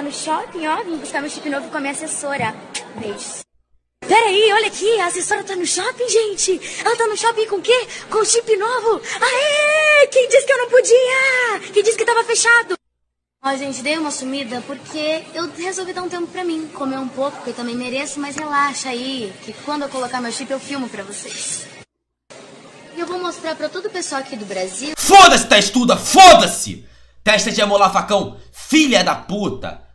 Tá no shopping, ó, vim buscar meu chip novo com a minha assessora. Beijos. Peraí, olha aqui, a assessora tá no shopping, gente. Ela tá no shopping com o quê? Com o chip novo. Aê! Quem disse que eu não podia? Quem disse que tava fechado? Ó, gente, dei uma sumida porque eu resolvi dar um tempo pra mim. Comer um pouco, porque eu também mereço, mas relaxa aí, que quando eu colocar meu chip eu filmo pra vocês. E eu vou mostrar pra todo o pessoal aqui do Brasil... Foda-se, tá, testuda! Foda-se! Testa de amolar facão, filha da puta!